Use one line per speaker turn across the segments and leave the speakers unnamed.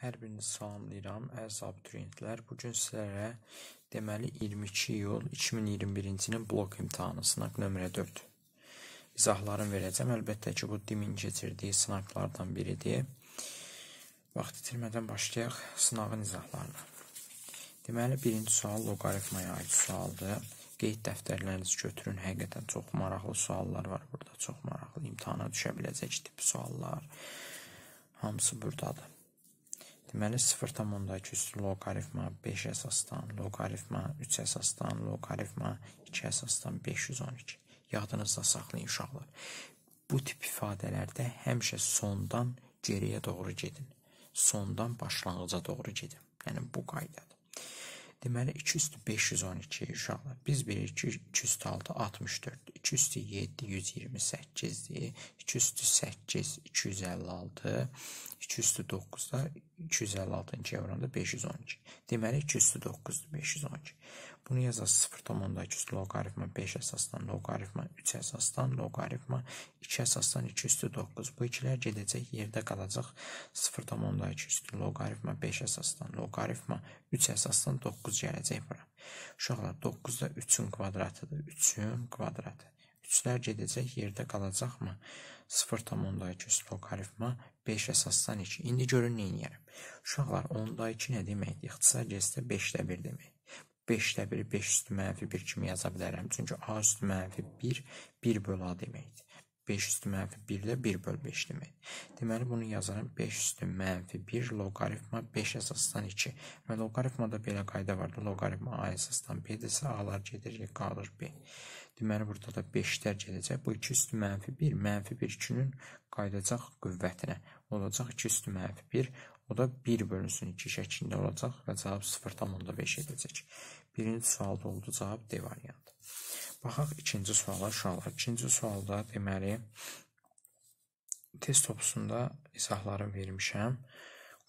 Hər birinizi salamlayıram, əziz abituriyentlər. Bu gün sizlərə deməli 22 iyul 2021-ci ilin blok imtahanı sınaq nömrə 4 izahlarını verəcəm. Əlbəttə ki, bu DİM-in keçirdiyi sınaqlardan biridir. Vaxt itirmədən başlayaq sınağın izahlarına. Deməli, birinci sual loqaritmaya aid sualdır. Qeyd dəftərlərinizi götürün. Həqiqətən çox maraqlı suallar var burada. Çox maraqlı imtahana düşə biləcək tip suallar. Hamısı buradadır. Deməli 0,2 üstü loqaritma 5 əsasdan, loqaritma 3 əsasdan, loqaritma 2 əsasdan 512. Yadınızda saxlayın uşaqlar. Bu tip ifadələrdə həmişə sondan geriyə doğru gedin. Sondan başlanğıca doğru gedin. Yəni bu qaydadır. Deməli 2 üstü 512 uşaqlar. Biz bilirik ki 2 üstü 6 64, 2 üstü 7 128-dir. 2 üstü 8 256, 2 üstü 9 da 256-cı evranda 512. Deməli 2 üstü 9-dur 512. Bunu yazasız 0,2 üstü loqaritma 5 əsasdan, loqaritma 3 əsasdan, loqaritma 2 əsasdan 2 üstü 9. Bu ikilər gedəcək yerdə qalacaq 0,2 üstü loqaritma 5 əsasdan, loqaritma 3 əsasdan 9 gələcək bura. Uşaqlar 9 da 3-ün kvadratıdır. 3-ün kvadratı. 3-lər gedəcək yerdə qalacaqmı? 0,2 üstü loqaritma 5 əsasdan 2. İndi görün nə edərəm. Uşaqlar 10-da 2 nə deməkdir? İxtisar gəzdə 5-də 1 demək. 5-də 1, 5 üstü mənfi 1 kimi yaza bilərəm. Çünki A üstü mənfi 1, 1 bölü A deməkdir. 5 üstü mənfi 1 də 1 bölü 5 demək. Deməli, bunu yazaram 5 üstü mənfi 1 loqaritma 5 əsasdan 2. Və loqaritmada belə qayda vardır. Loqaritma A əsasdan B-dirsə, A-lar gedir, qalır B. Deməli, burada da 5-lər gedəcək. Bu 2 üstü mənfi 1, mənfi 1 2-nün qaydacaq qüvvətinə. Olacaq 2 üstü mənfi 1, o da 1 bölünsün 2 şəklində olacaq və cavab 0,5 edəcək. Birinci sualda oldu, cavab D variantı. Baxaq ikinci suala uşaqlar. İkinci sualda deməli test topusunda izahlarını vermişəm.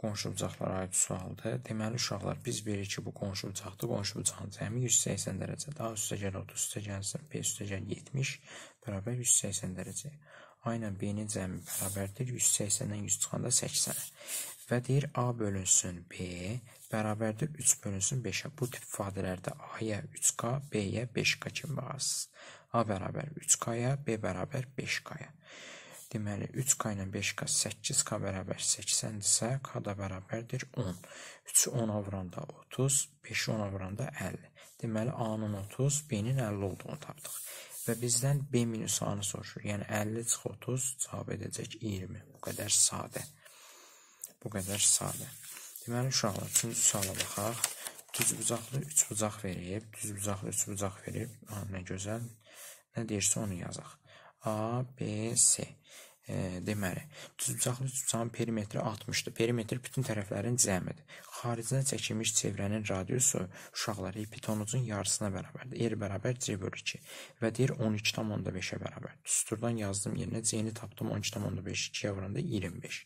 Qonşu bucaqlara aid sualdır. Deməli uşaqlar biz bilirik ki, bu qonşu bucaqdır. Qonşu bucağın cəmi 180 dərəcədir. A üstə gəl 30 üstə gəlsin, B üstə gəl 70 bərabər 180 dərəcə. A ilə B-nin cəmi bərabərdir 180-dən 100 çıxanda 80-ə. Və deyir A bölünsün B bərabərdir 3 bölünsün 5-ə. Bu tip ifadələrdə A-ya 3K, B-yə 5K kimi baxasınız. A bərabər 3K-ya, B bərabər 5K-ya. Deməli 3K ilə 5K 8K bərabər 80-dirsə, K da bərabərdir 10. 3-ü 10-a vuranda 30, 5-i 10-a vuranda 50. Deməli A-nın 30, B-nin 50 olduğunu tapdıq. Və bizdən B minus A-nı soruşur. Yəni 50 çıx 30 cavab edəcək 20. Bu qədər sadə. Bu qədər sadə. Deməli uşaqlar, üçüncü suala baxaq. Düz bucaqlı 3 bucaq verib, düz bucaqlı 3 bucaq verib. Ha, nə gözəl. Nə deyirsə onu yazaq. A, B, C. E, deməli, düzbucaqlı düzbucağın perimetri 60-dır. Perimetr bütün tərəflərin cəmidir. Xaricinə çəkilmiş çevrənin radiusu uşaqlar hipotenusun yarısına bərabərdir. R bərabər C bölü 2 və deyir 12,5-ə bərabər. Düsturdan yazdım yerinə C-ni tapdım 12,5 2-yə vuranda 25.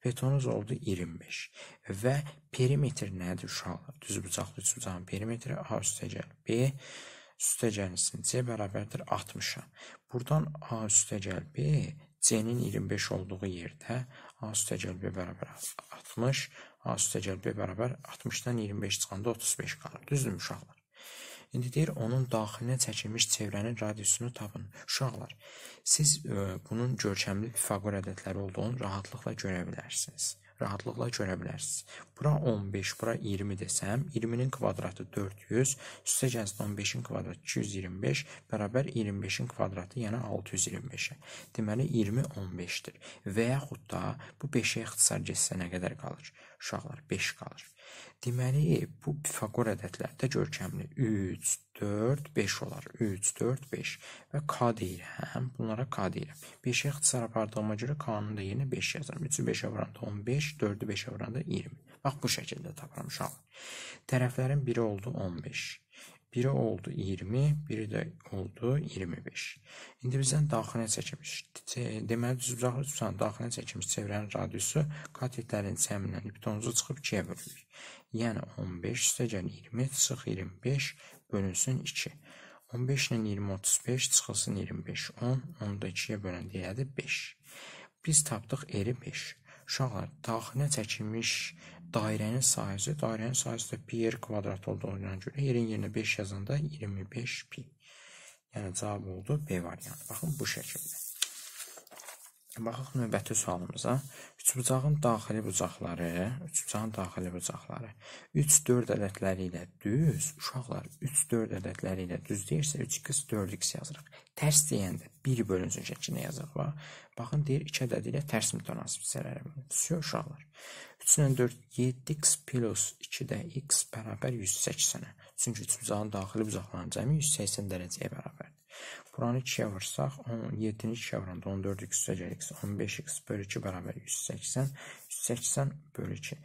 Hipotenuz oldu 25 və perimetr nədir uşaqlar? Düzbucaqlı düzbucağın perimetri A üstə gəl B üstə gəlsin C bərabərdir 60-a. Buradan A üstə gəl B C-nin 25 olduğu yerdə A üstə gəl B bərabər 60, A üstə gəl B bərabər 60-dan 25 çıxanda 35 qalır. Düzdür uşaqlar? İndi deyir, onun daxilinə çəkilmiş çevrənin radiusunu tapın. Uşaqlar, siz ə, bunun görkəmli Pifaqor ədədləri olduğunu rahatlıqla görə bilərsiniz rahatlıqla görə bilərsiniz. Bura 15, bura 20 desəm, 20-nin kvadratı 400, üstə gəlsin 15-in kvadratı 225, bərabər 25-in kvadratı, yəni 625-ə. Deməli, 20 15-dir. Və yaxud da bu 5-ə ixtisar getsə nə qədər qalır? Uşaqlar, 5 qalır. Deməli, bu Pifaqor ədədlərdə görkəmli 3, 4, 5 olar. 3, 4, 5 və K deyirəm. Bunlara K deyirəm. 5-ə ixtisar apardığıma görə K-nın da yerinə 5 yazıram. 3-ü 5-ə vuranda 15, 4-ü 5-ə vuranda 20. Bax, bu şəkildə tapıram uşaqlar. Tərəflərin biri oldu 15. Biri oldu 20, biri də oldu 25. İndi bizdən daxilə çəkilmiş. Deməli, düzbucaqlı düzbucağın daxilə çəkilmiş çevrənin radiusu katetlərin cəmindən hipotenuzu çıxıb 2-yə bölünür. Yəni 15 üstə gəl 20 çıx 25 bölünsün 2. 15 ilə 20 35 çıxılsın 25 10 10 da 2-yə bölən deyədir 5. Biz tapdıq eri 5. Uşaqlar daxilə çəkilmiş dairənin sahəsi, dairənin sahəsi də pi r kvadrat olduğuna görə yerin yerinə 5 yazanda 25 pi. Yəni cavab oldu B variantı. Baxın bu şəkildə. Baxaq növbəti sualımıza. Üçbucağın daxili bucaqları, üçbucağın daxili bucaqları 3 4 ədədləri ilə düz, uşaqlar 3 4 ədədləri ilə düz deyirsə 3x 4x yazırıq. Tərs deyəndə 1 bölünsün şəklində yazırıq. Bax, baxın deyir 2 ədədi ilə tərs mütənasib hissələri düşüyor uşaqlar. 3 ilə 4 7x plus 2-də x bərabər 180-ə. Çünki üçbucağın daxili bucaqlarının cəmi 180 dərəcəyə bərabərdir. Buranı 2-yə vursaq, 7-ni 2-yə vuranda 14 x üstəgəl x 15x bölü 2 bərabər 180. 180 bölü 2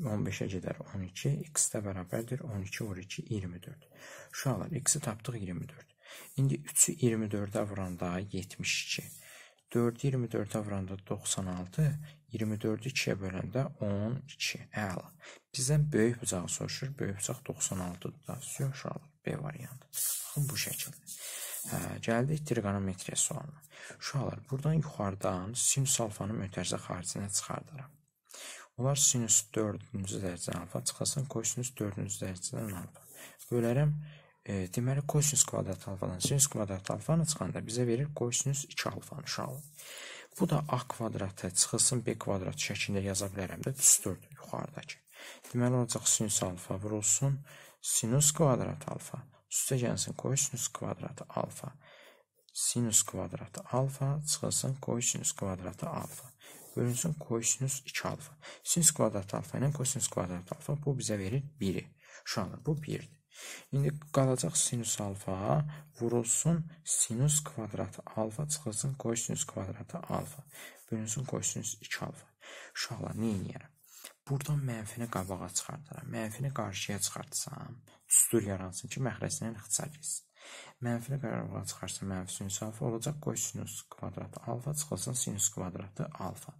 15-ə gedər 12, x də bərabərdir 12 vur 2 24. Uşaqlar x-i tapdıq 24. İndi 3-ü 24-ə vuranda 72. 4-ü 24-ə vuranda 96, 24-ü 2-yə böləndə 12. Əla. Bizdən böyük bucağı soruşur. Böyük bucaq 96-dır da. Uşaqlar B variantı. Baxın bu şəkildə. Hə, gəldik trigonometriya sualına. Uşaqlar, buradan yuxarıdan sinus alfanın mötərizə xaricinə çıxardaram. Onlar sinus 4-cü dərəcədən alfa çıxasın, kosinus 4-cü dərəcədən alfa. Bölərəm, e, deməli kosinus kvadrat alfadan sinus kvadrat alfanı çıxanda bizə verir kosinus 2 alfanı uşaqlar. Bu da a kvadratı çıxılsın b kvadrat şəklində yaza bilərəm də düsturdur yuxarıdakı. Deməli olacaq sinus alfa vurulsun sinus kvadrat alfa Üstə gəlsin kosinus kvadratı alfa. Sinus kvadratı alfa çıxılsın kosinus kvadratı alfa. Bölünsün kosinus 2 alfa. Sinus kvadratı alfa ilə kosinus kvadratı alfa bu bizə verir 1-i. Uşaqlar bu 1-dir. İndi qalacaq sinus alfa vurulsun sinus kvadratı alfa çıxılsın kosinus kvadratı alfa. Bölünsün kosinus 2 alfa. Uşaqlar nə edirəm? Buradan mənfini qabağa çıxardaram. Mənfini qarşıya çıxartsam, düstur yaransın ki, məxrəsindən ixtisar etsin. Mənfini qarabağa çıxarsa mənfi sinus alfa olacaq, qoy sinus kvadratı alfa çıxılsın sinus kvadratı alfa.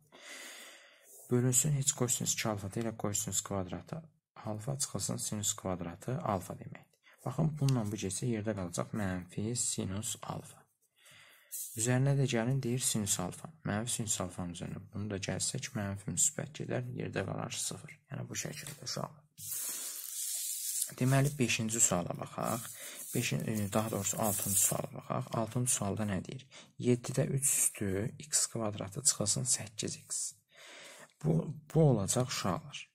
Bölünsün heç qosinus 2 alfa deyil, qosinus kvadratı alfa çıxılsın sinus kvadratı alfa deməkdir. Baxın, bununla bu getsə yerdə qalacaq mənfi sinus alfa. Üzərinə də gəlin deyir sinus alfa. Mənfi sinus alfanın üzərinə bunu da gəlsək mənfi müsbət gedər, yerdə qalar 0. Yəni bu şəkildə uşaqlar. Deməli 5-ci suala baxaq. 5 e, daha doğrusu 6-cı suala baxaq. 6-cı sualda nə deyir? 7-də 3 üstü x kvadratı çıxılsın 8x. Bu bu olacaq uşaqlar.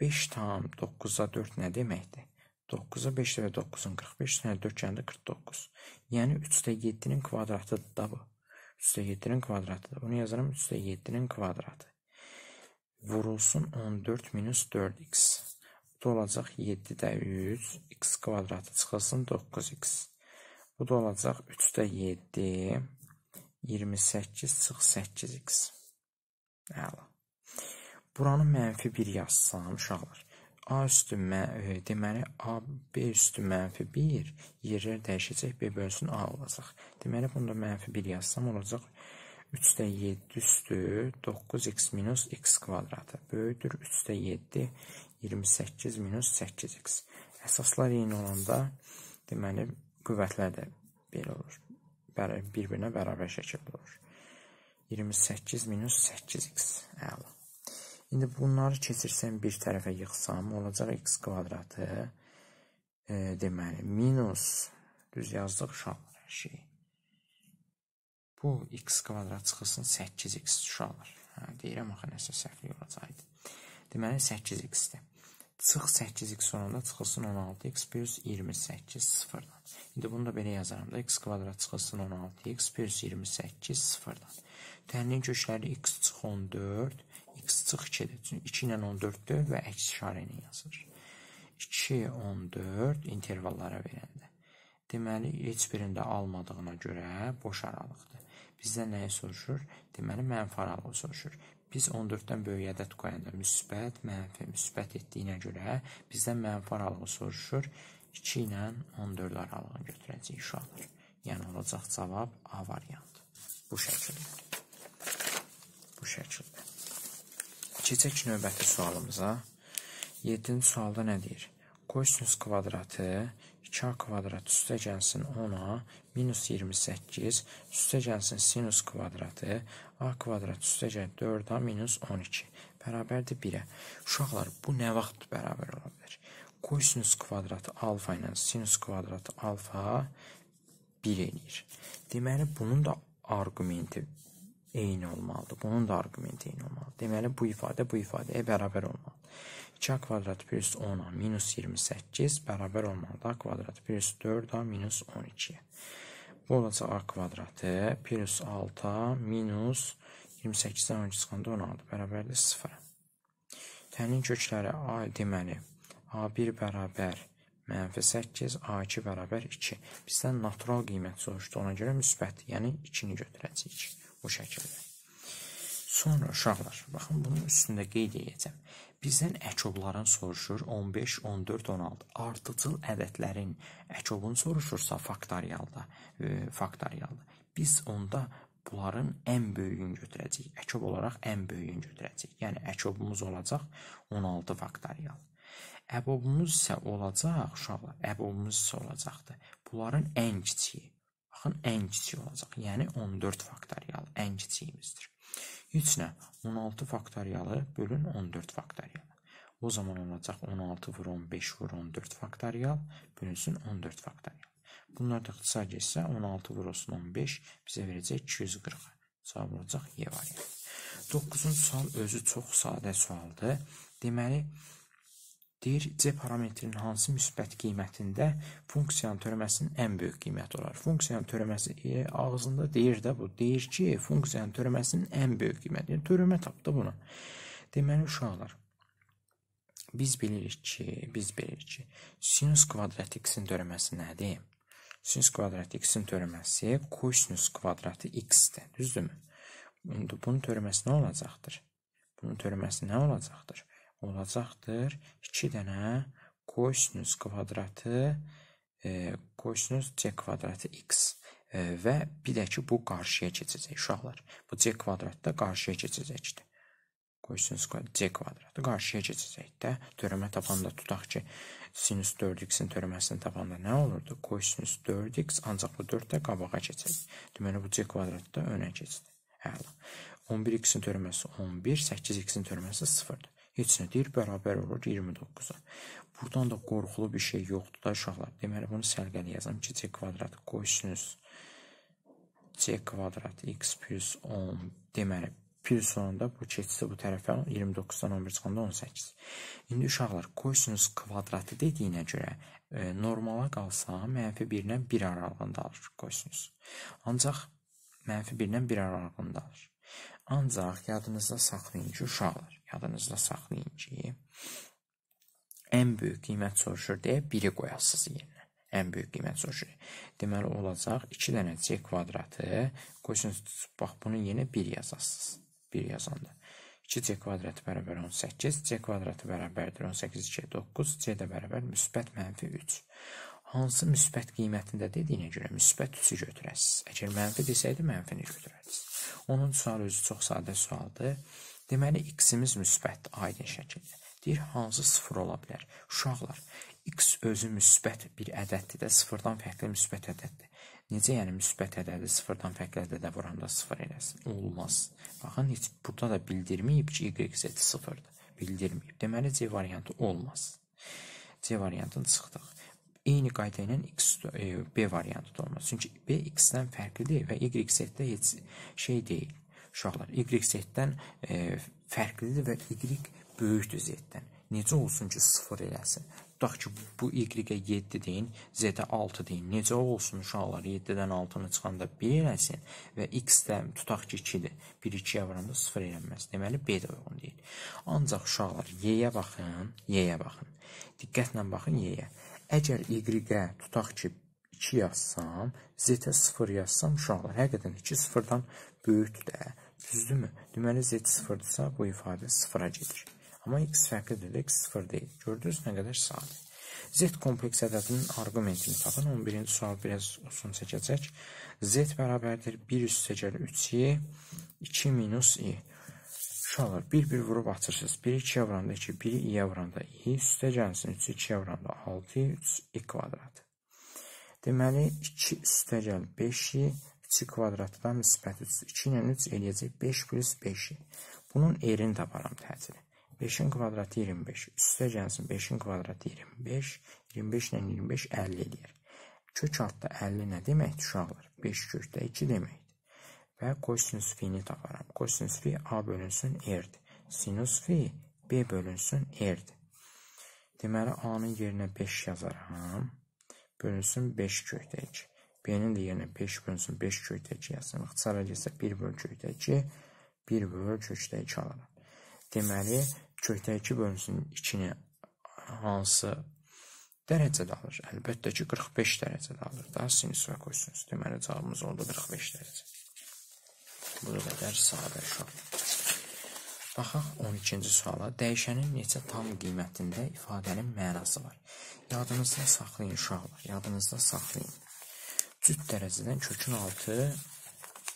5 tam 9-a 4 nə deməkdir? 9-a 5 və 9-un 45 üstünə 4 gəndə 49. Yəni 3-də 7-nin kvadratıdır da bu. 3-də 7-nin kvadratıdır. Bunu yazıram 3-də 7-nin kvadratı. Vurulsun 14 minus 4x. Bu da olacaq 7-də 3, x kvadratı çıxılsın 9x. Bu da olacaq 3-də 7, 28 çıx 8x. Əla. Buranı mənfi 1 yazsam, uşaqlar. A üstü mə, e, deməli A, B üstü mənfi 1, yerlər dəyişəcək, B bölsün A olacaq. Deməli, bunda mənfi 1 yazsam olacaq 3-də 7 üstü 9x minus x kvadratı böyüdür 3-də 7 28 minus 8x. Əsaslar eyni olanda, deməli, qüvvətlər də belə olur. Bir-birinə bərabər şəkildə olur. 28 minus 8x. Əla. İndi bunları keçirsəm bir tərəfə yıxsam, olacaq x kvadratı, e, deməli, minus, düz yazdıq uşaqlar hər şeyi. Bu x kvadrat çıxılsın 8x uşaqlar. Hə, deyirəm, axı nəsə səhvlik olacaqdı. Deməli, 8x-dir. Çıx 8x sonunda çıxılsın 16x plus 28 sıfırdan. İndi bunu da belə yazaram da x kvadrat çıxılsın 16x plus 28 sıfırdan. Tənliyin kökləri x çıx 14, x çıx 2-dir. Çünki 2 ilə 14-dür və əks işarə ilə yazılır. 2, 14 intervallara verəndə. Deməli, heç birində almadığına görə boş aralıqdır. Bizdən nəyi soruşur? Deməli, mənfi aralığı soruşur. Biz 14-dən böyük ədəd qoyanda müsbət, mənfi, müsbət etdiyinə görə bizdən mənfi aralığı soruşur. 2 ilə 14 aralığını götürəcəyik uşaqlar. Yəni olacaq cavab A variantı. Bu şəkildə. Bu şəkildə. Keçək növbəti sualımıza. 7-ci sualda nə deyir? Kosinus kvadratı 2a kvadrat üstə gəlsin 10-a minus 28 üstə gəlsin sinus kvadratı a kvadrat üstə gəl 4a minus 12 bərabərdir 1-ə. Uşaqlar, bu nə vaxt bərabər ola bilər? Kosinus kvadratı alfa ilə sinus kvadratı alfa 1 eləyir. Deməli, bunun da arqumenti eyni olmalıdır. Bunun da arqumenti eyni olmalıdır. Deməli, bu ifadə bu ifadəyə bərabər olmalıdır. 2a kvadrat plus 10a minus 28 bərabər olmalıdır. a kvadrat plus 4a minus 12-yə. Bu olacaq a kvadratı plus 6a minus 28-dən 12 çıxanda 16 bərabərdir 0. Tənin kökləri a deməli a1 bərabər mənfi 8, a2 bərabər 2. Bizdən natural qiymət soruşdu. Ona görə müsbət, yəni 2-ni götürəcəyik bu şəkildə. Sonra uşaqlar, baxın bunun üstündə qeyd edəcəm. Bizdən əkobların soruşur 15, 14, 16. Ardıcıl ədədlərin əkobunu soruşursa faktorialda, e, faktorialda. Biz onda bunların ən böyüyünü götürəcəyik. Əkob olaraq ən böyüyünü götürəcəyik. Yəni əkobumuz olacaq 16 faktorial. Əbobumuz isə olacaq, uşaqlar, əbobumuz isə olacaqdır. Bunların ən kiçiyi Baxın, ən kiçik olacaq. Yəni 14 faktorial ən kiçiyimizdir. Heç nə, 16 faktorialı bölün 14 faktorial. O zaman olacaq 16 vur 15 vur 14 faktorial bölünsün 14 faktorial. Bunlar da ixtisar geçsə 16 vur olsun 15 bizə verəcək 240. Cavab olacaq Y variantı. 9-cu sual özü çox sadə sualdır. Deməli, Deyir, C parametrinin hansı müsbət qiymətində funksiyanın törəməsinin ən böyük qiyməti olar? Funksiyanın törəməsi e, ağzında deyir də bu. Deyir ki, funksiyanın törəməsinin ən böyük qiyməti. Yəni, törəmə tapdı bunu. Deməli, uşaqlar, biz bilirik ki, biz bilirik ki, sinus kvadrat x-in törəməsi nədir? Sinus kvadrat x-in törəməsi kosinus kvadratı x-dir, düzdürmü? Bunun törəməsi nə olacaqdır? Bunun törəməsi nə olacaqdır? Olacaqdır 2 dənə kosinus kvadratı e, kosinus c kvadratı x e, və bir də ki, bu qarşıya keçəcək uşaqlar. Bu c kvadrat da qarşıya keçəcəkdir. Kosinus c kvadratı qarşıya keçəcək də. Törəmə tapanda tutaq ki, sinus 4x-in törəməsini tapanda nə olurdu? Kosinus 4x ancaq bu 4 də qabağa keçəcək. Deməli, bu c kvadrat da önə keçdi. Əla. 11x-in törəməsi 11, 8x-in törəməsi 0-dır heç nə deyir, bərabər olur 29-a. Buradan da qorxulu bir şey yoxdur da uşaqlar. Deməli, bunu səlqəli yazam ki, c kvadrat qoysunuz c kvadrat x plus 10 deməli, plus sonunda bu keçsə bu tərəfə 29-dan 11 çıxanda 18. İndi uşaqlar, qoysunuz kvadratı dediyinə görə e, normala qalsa mənfi 1-lə 1 aralığında alır qoysunuz. Ancaq mənfi 1-lə 1 aralığında alır. Ancaq yadınızda saxlayın ki, uşaqlar, yadınızda saxlayın ki, ən böyük qiymət soruşur deyə 1-i qoyasınız yerinə. Ən böyük qiymət soruşur. Deməli olacaq 2 dənə c kvadratı, qoysunuz, bax bunu yenə 1 yazasınız. 1 yazanda. 2c kvadratı bərabər 18, c kvadratı bərabərdir 18, 2, 9, c də bərabər müsbət mənfi 3. Hansı müsbət qiymətində dediyinə görə müsbət 3-ü götürəsiniz. Əgər mənfi desəydi, mənfini götürərsiniz. Onun sual özü çox sadə sualdır. Deməli, x-imiz müsbət aydın şəkildə. Deyir, hansı sıfır ola bilər? Uşaqlar, x özü müsbət bir ədəddir də, sıfırdan fərqli müsbət ədəddir. Necə yəni müsbət ədədi sıfırdan fərqli ədədə vuranda sıfır eləsin? Olmaz. Baxın, heç burada da bildirməyib ki, y z sıfırdır. Bildirməyib. Deməli, C variantı olmaz. C variantını çıxdıq eyni qayda ilə x e, b variantı da olmaz. Çünki b x-dən fərqlidir və y z-də heç şey deyil. Uşaqlar, y z-dən e, fərqlidir və y böyükdür z-dən. Necə olsun ki, 0 eləsin? Tutaq ki, bu y-ə 7 deyin, z-ə 6 deyin. Necə olsun uşaqlar? 7-dən 6-nı çıxanda 1 eləsin və x də tutaq ki, 2-dir. 1 2-yə vuranda 0 eləməz. Deməli, b də uyğun deyil. Ancaq uşaqlar, y-yə baxın, y-yə baxın. Diqqətlə baxın y-yə. Əgər y-ə tutaq ki, 2 yazsam, z-ə 0 yazsam, uşaqlar, həqiqətən 2 sıfırdan böyükdür də. Düzdürmü? Deməli, z 0-dırsa, bu ifadə 0-a gedir. Amma x fərqlidir, x 0 deyil. Gördünüz nə qədər sadə. Z kompleks ədədinin arqumentini tapın. 11-ci sual biraz uzun çəkəcək. Z bərabərdir 1 üstəgəl 3i, 2 minus i. Uşaqlar, bir-bir vurub açırsınız. 1-i 2-yə vuranda 2, 1-i i-yə vuranda i, üstə gəlsin 3-ü 2-yə vuranda 6, 3 i kvadrat. Deməli, 2 üstə gəl 5-i, 2 kvadratdan müsbət 3. 2 ilə 3 eləyəcək 5 plus 5-i. Bunun erini taparam təcili. 5-in kvadratı 25. Üstə gəlsin 5-in kvadratı 25. 25 ilə 25 50 eləyər. Kök altda 50 nə deməkdir uşaqlar? 5 kökdə 2 deməkdir. Və kosinus fi-ni taparam. Kosinus fi A bölünsün R-dir. Sinus fi B bölünsün R-dir. Deməli, A-nın yerinə 5 yazaram. Bölünsün 5 kökdə 2. B-nin də yerinə 5 bölünsün 5 kökdə 2 yazsın. İxtisara gəlsə 1 böl kökdə 2, 1 böl kökdə 2 alıram. Deməli, kökdə 2 bölünsün 2-ni hansı dərəcədə alır? Əlbəttə ki, 45 dərəcədə alır da sinus və kosinus. Deməli, cavabımız oldu 45 dərəcə. Bu qədər sadə uşaq. Baxaq 12-ci suala. Dəyişənin neçə tam qiymətində ifadənin mənası var. Yadınızda saxlayın uşaqlar, yadınızda saxlayın. Cüt dərəcədən kökün altı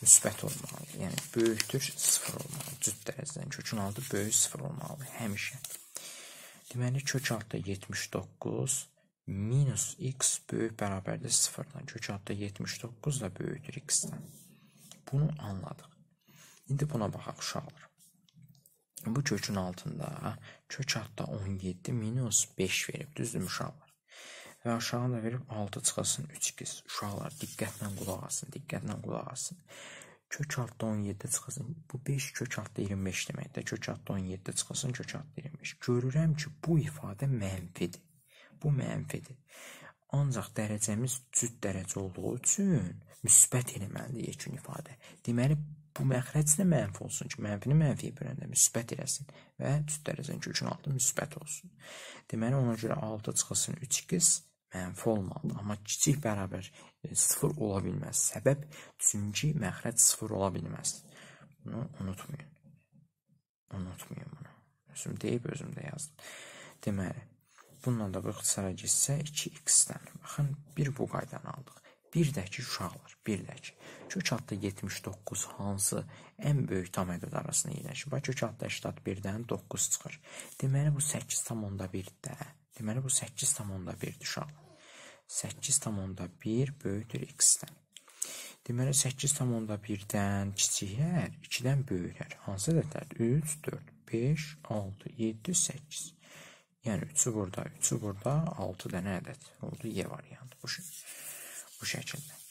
müsbət olmalı. Yəni böyükdür 0 olmalı. Cüt dərəcədən kökün altı böyük 0 olmalı həmişə. Deməli kök altda 79 minus x böyük bərabərdir 0-dan. Kök altda 79 da böyükdür x-dən. Bunu anladıq. İndi buna baxaq uşaqlar. Bu kökün altında kök altda 17 minus 5 verib, düzdür uşaqlar? Və aşağı da verib 6 çıxasın 3 2. Uşaqlar diqqətlə qulaq asın, diqqətlə qulaq asın. Kök altda 17 çıxasın. Bu 5 kök altda 25 deməkdir. Kök altda 17 çıxasın, kök altda 25. Görürəm ki, bu ifadə mənfidir. Bu mənfidir. Ancaq dərəcəmiz cüt dərəcə olduğu üçün müsbət eləməlidir yekun ifadə. Deməli, Bu məxrəc də mənfi olsun ki, mənfini mənfiyə böləndə müsbət eləsin və cüt dərəcənin kökün altı müsbət olsun. Deməli, ona görə 6 çıxılsın 3x mənfi olmalıdır. Amma kiçik bərabər 0 e, ola bilməz. Səbəb çünki məxrəc 0 ola bilməz. Bunu unutmayın. Unutmayın bunu. Özüm deyib, özüm də yazdım. Deməli, bununla da bu ixtisara gitsə 2x-dən. Baxın, bir bu qaydanı aldıq. Bir də ki, uşaqlar, bir də ki, kök adda 79 hansı ən böyük tam ədəd arasında yerləşir? Bax, kök adda 81-dən 9 çıxır. Deməli, bu 8 tam onda 1-də. Deməli, bu 8 tam onda 1-dir uşaqlar. 8 tam onda 1 böyükdür x-dən. Deməli, 8 tam onda 1-dən kiçiklər, 2-dən böyüklər. Hansı ədədlərdir? 3, 4, 5, 6, 7, 8. Yəni, 3-ü burada, 3-ü burada, 6 dənə ədəd oldu. Y variantı. Bu bu şəkildə.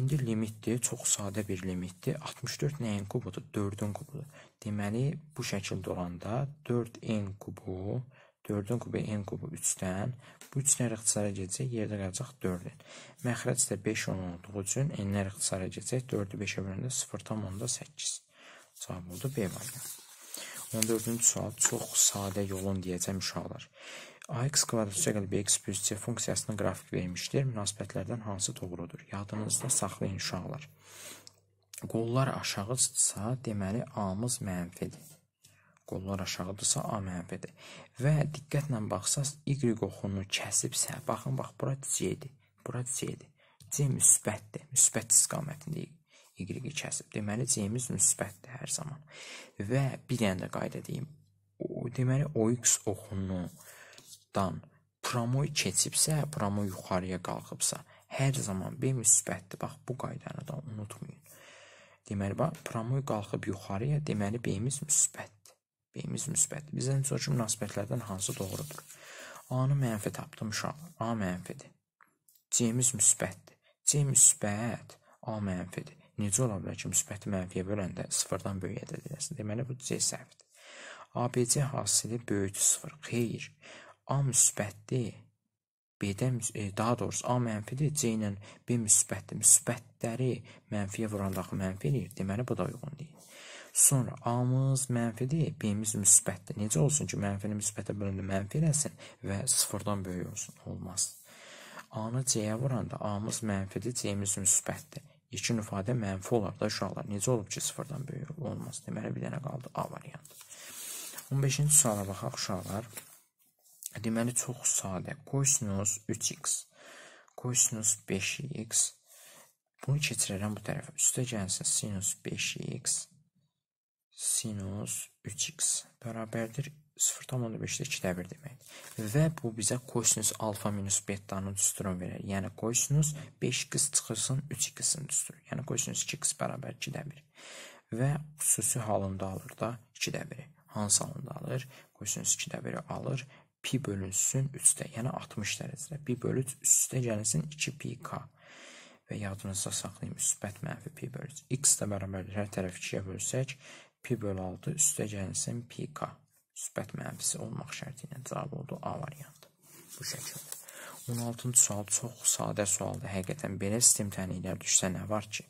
İndi limitdir, çox sadə bir limitdir. 64 nəyin kubudur? 4-ün kubudur. Deməli, bu şəkildə olanda 4n kubu, 4-ün kubu n kubu 3-dən, bu 3-lər ixtisara gedəcək, yerdə qalacaq 4-ün. Məxrəc də 5 10 olduğu üçün n-lər ixtisara gedəcək, 4-ü 5-ə böləndə 0,8. Cavab oldu B variantı. 14-cü sual çox sadə yolun deyəcəm uşaqlar. AX kvadrat üstəgəl BX plus C funksiyasının qrafik vermişdir. Münasibətlərdən hansı doğrudur? Yadınızda saxlayın uşaqlar. Qollar aşağıdırsa, deməli A-mız mənfidir. Qollar aşağıdırsa A mənfidir. Və diqqətlə baxsaz, Y oxunu kəsibsə, baxın, bax, bura C-dir. Bura C-dir. C müsbətdir. Müsbət istiqamətində Y-i kəsib. Deməli, C-miz müsbətdir hər zaman. Və bir dənə də qayda deyim. O, deməli, OX oxunu dan promoy keçibsə, promoy yuxarıya qalxıbsa, hər zaman B müsbətdir. Bax, bu qaydanı da unutmayın. Deməli, bax, promoy qalxıb yuxarıya, deməli B-miz müsbətdir. B-miz müsbətdir. Bizdən sonraki münasibətlərdən hansı doğrudur? A-nı mənfi tapdım uşaqlar. A mənfidir. C-miz müsbətdir. C müsbət, A mənfidir. Necə ola bilər ki, müsbəti mənfiyə böləndə sıfırdan böyük ədəd edəsin? Deməli, bu C səhvdir. ABC hasili böyükdür sıfır. Xeyr. A müsbətdir. B-də e, daha doğrusu A mənfidir, C ilə B müsbətdir. Müsbətləri mənfiyə vuranda mənfi eləyir. Deməli bu da uyğun deyil. Sonra A-mız mənfidir, B-miz müsbətdir. Necə olsun ki, mənfini müsbətə bölündə mənfi eləsin və sıfırdan böyük olsun? Olmaz. A-nı C-yə vuranda A-mız mənfidir, C-miz müsbətdir. İkin ifadə mənfi olar da uşaqlar. Necə olub ki, sıfırdan böyük olmaz? Deməli bir dənə qaldı A variantı. 15-ci suala baxaq uşaqlar. Deməli, çox sadə. Kosinus 3x, kosinus 5x. Bunu keçirərəm bu tərəfə. Üstə gəlsin sinus 5x, sinus 3x bərabərdir 0,5-də 2-də 1 deməkdir. Və bu bizə kosinus alfa minus betanın düsturunu verir. Yəni kosinus 5x çıxırsın 3x-in düsturu. Yəni kosinus 2x bərabər 2-də 1. Və xüsusi halında alır da 2-də 1-i. Hansı halında alır? Kosinus 2-də 1-i alır. Pi bölünsün 3-də, yəni 60 dərəcədə. Pi bölü 3-də gəlsin 2 pi k və yadınızda saxlayın müsbət mənfi pi bölü. x də bərabərdir. Hər tərəf 2-yə bölsək, pi bölü 6 üstə gəlsin pi k. Müsbət mənfisi olmaq şərti ilə cavab oldu A variantı. Bu şəkildə. 16-cı sual çox sadə sualdır. Həqiqətən belə sistem tənliklər düşsə nə var ki?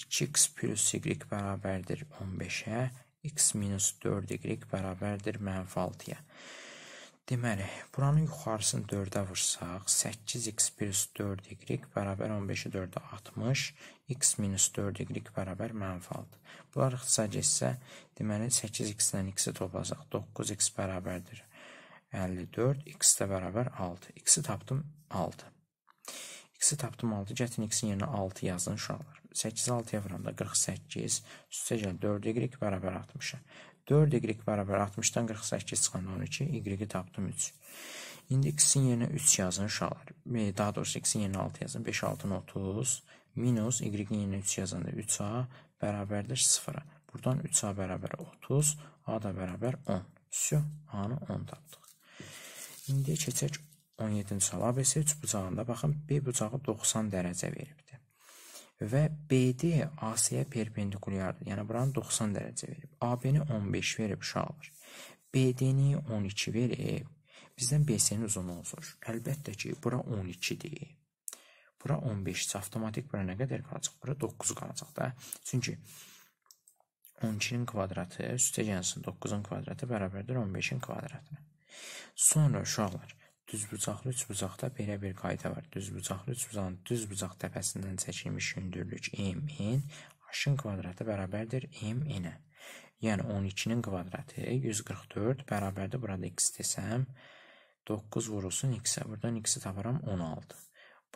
2x plus y bərabərdir 15-ə, x minus 4y bərabərdir mənfi 6-ya. Deməli, buranın yuxarısını 4-ə vursaq, 8x plus 4y bərabər 15-i 4-ə 60, x minus 4y bərabər mənfi 6. Bunlar ixtisa geçsə, deməli 8x-dən x-i toplasaq, 9x bərabərdir 54, x də bərabər 6. x-i tapdım 6. x-i tapdım 6, gətin x-in yerinə 6 yazın uşaqlar. 8-i 6-ya vuranda 48, üstə gəl 4y bərabər 60-a. 4y bərabər 60-dan 48 çıxanda 12, y-i tapdım 3. İndi x-in yerinə 3 yazın uşaqlar. Daha doğrusu x-in yerinə 6 yazın. 5, 6, 30 minus y-in yerinə 3 yazanda 3a bərabərdir 0-a. Buradan 3a bərabər 30, a da bərabər 10. Sü, a-nı 10 tapdıq. İndi keçək 17-ci sual. ABC 3 bucağında baxın, B bucağı 90 dərəcə veribdir və BD AC-yə perpendikulyardır. Yəni buranı 90 dərəcə verib. AB-ni 15 verib uşaqlar. BD-ni 12 verib. Bizdən BC-nin uzunluğunu soruşur. Əlbəttə ki, bura 12-dir. Bura 15-dir. Avtomatik bura nə qədər qalacaq? Bura 9 qalacaq da. Çünki 12-nin kvadratı üstə gəlsin 9-un kvadratı bərabərdir 15-in kvadratına. Sonra uşaqlar Düzbucaqlı üçbucaqda belə bir qayda var. Düzbucaqlı üçbucağın düz bucaq təpəsindən çəkilmiş hündürlük m-in h-ın kvadratı bərabərdir m-inə. Yəni 12-nin kvadratı 144 bərabərdir. Burada x desəm 9 vurulsun x-ə. Buradan x-i taparam 16.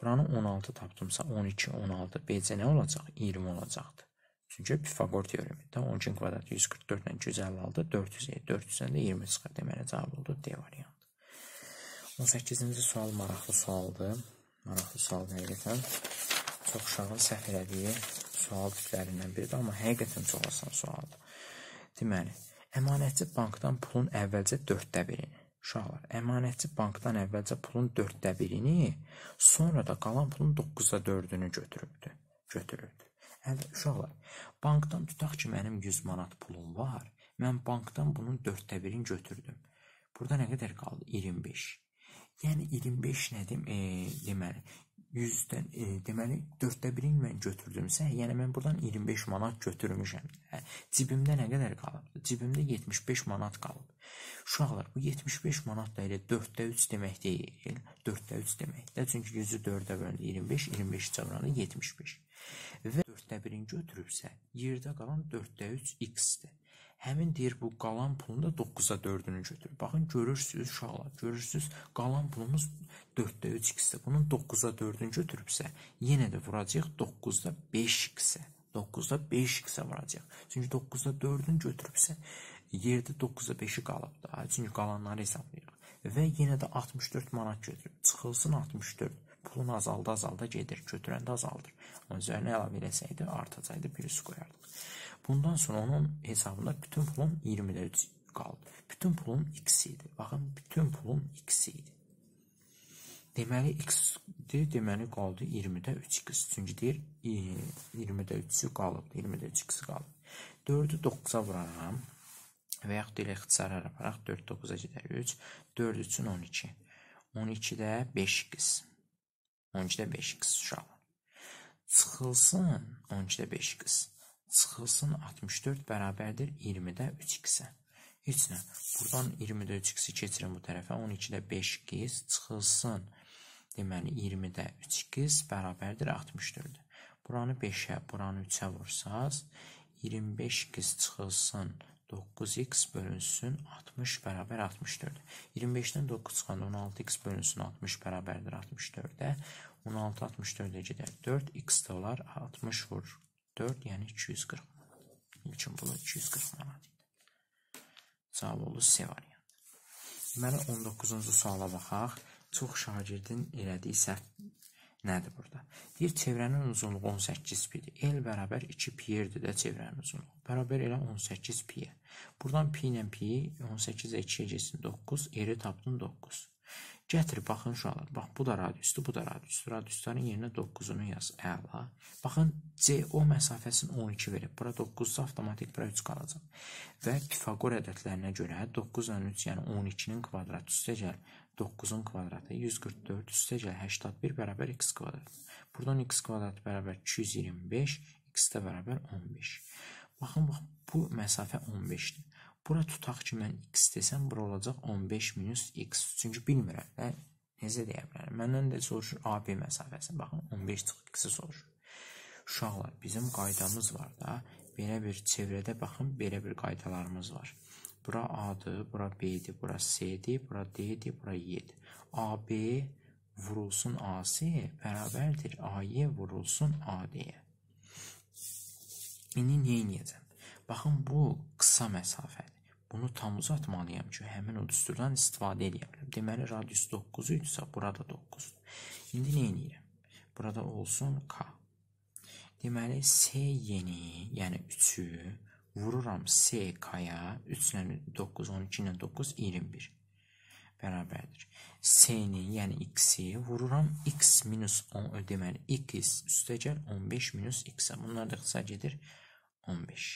Buranı 16 tapdımsa 12, 16, BC nə olacaq? 20 olacaqdır. Çünki Pifagor teoremidə 12-nin kvadratı 144 ilə 256, 400, 400-dən də 20 çıxır. Deməli, cavab oldu D variantı. 18-ci sual maraqlı sualdır. Maraqlı sualdır həqiqətən. Çox uşağın səhv elədiyi sual tiplərindən biridir, amma həqiqətən çox asan sualdır. Deməli, əmanətçi bankdan pulun əvvəlcə 4də birini, uşaqlar, əmanətçi bankdan əvvəlcə pulun 4də birini, sonra da qalan pulun 9da 4-ünü götürübdü, götürübdü. Əvvəl, uşaqlar, bankdan tutaq ki, mənim 100 manat pulum var, mən bankdan bunun 4də birini götürdüm. Burada nə qədər qaldı? 25. Yəni 25 nədir? E, deməli 100-dən e, deməli 4də 1-ini mən götürdümsə, yəni mən burdan 25 manat götürmüşəm. Hə, cibimdə nə qədər qalıbdı? Cibimdə 75 manat qalıb. Uşaqlar, bu 75 manat da elə 4də 3 demək deyil. 4də 3 deməkdir. Çünki 100-ü 4-ə bölündə 25, 25 çarpanda 75. Və 4də 1-ini götürübsə, yerdə qalan 4də 3 x-dir. Həmin deyir bu qalan pulun da 9-a 4-ünü götürür. Baxın görürsüz uşaqlar, görürsüz qalan pulumuz 4-də 3x-dir. Bunun 9-a 4-ünü götürübsə, yenə də vuracağıq 9-da 5x-ə. 9-da 5x-ə vuracaq. Çünki 9-da 4-ünü götürübsə, yerdə 9-da 5-i qalıb da. Çünki qalanları hesablayırıq. Və yenə də 64 manat götürüb. Çıxılsın 64. Pulun azalda azalda gedir. Götürəndə azaldır. Onun üzərinə əlavə eləsəydi artacaqdı, plus qoyardıq. Bundan sonra onun hesabında bütün pulum 20'də 3 qaldı. Bütün pulum x idi. Baxın, bütün pulum x idi. Deməli x-dir, deməli qaldı 20-də 3x. Çünki deyir 20-də 3-ü qalıb, 20-də 3x qalıb. 4-ü 9-a vuraram və yaxud elə ixtisar araparaq 4 9-a gedər 3, 4 üçün 12. 12-də 5x. 12-də 5x uşaqlar. Çıxılsın 12-də 5x çıxılsın 64 bərabərdir 20-də 3x-ə. Heç nə. Buradan 20-də 3x-i keçirin bu tərəfə. 12-də 5x çıxılsın. Deməli 20-də 3x bərabərdir 64-də. Buranı 5-ə, buranı 3-ə vursaz, 25x çıxılsın 9x bölünsün 60 bərabər 64. 25-dən 9 çıxanda 16x bölünsün 60 bərabərdir 64-də. 16 64-də gedər 4, x də olar 60 vur 4 yəni 240 manat. İlkin pulu 240 manat idi. Cavab olur C variantı. Deməli 19-cu suala baxaq. Çox şagirdin elədiyi səhv nədir burada? Deyir, çevrənin uzunluğu 18 pidir. L bərabər 2 piyerdir də çevrənin uzunluğu. Bərabər elə 18 piyə. Buradan pi ilə pi 18-ə 2-yə geçsin 9, eri tapdın 9. Gətir, baxın uşaqlar. Bax, bu da radiusdur, bu da radiusdur. Radiusların yerinə 9-unu yaz. Əla. Baxın, CO məsafəsini 12 verib. Bura 9-sa avtomatik bura 3 qalacaq. Və Pifagor ədədlərinə görə 9 ilə 3, yəni 12-nin kvadratı üstə gəl. 9-un kvadratı 144 üstə gəl 81 bərabər x kvadrat. Buradan x kvadrat bərabər 225, x də bərabər 15. Baxın, bax, bu məsafə 15-dir. Bura tutaq ki, mən x desəm, bura olacaq 15 minus x. Çünki bilmirəm, nə, necə deyə bilərəm. Məndən də soruşur AB məsafəsi. Baxın, 15 çıx x-i soruşur. Uşaqlar, bizim qaydamız var da, belə bir çevrədə baxın, belə bir qaydalarımız var. Bura A-dır, bura B-dir, bura C-dir, bura D-dir, bura Y-dir. AB vurulsun AC bərabərdir AY vurulsun AD-yə. İndi nə edəcəm? Baxın, bu qısa məsafədir. Bunu tam uzatmalıyam ki, həmin o düsturdan istifadə edə bilim. Deməli, radius 9 idisə, burada 9. İndi nə edirəm? Burada olsun K. Deməli, C yeni, yəni 3-ü Vururam SK-ya 3 ilə 9, 12 ilə 9, 21 bərabərdir. S-ni, yəni x-i vururam x minus 10, deməli x üstə gəl 15 minus x-ə. Bunlar da qısa gedir 15.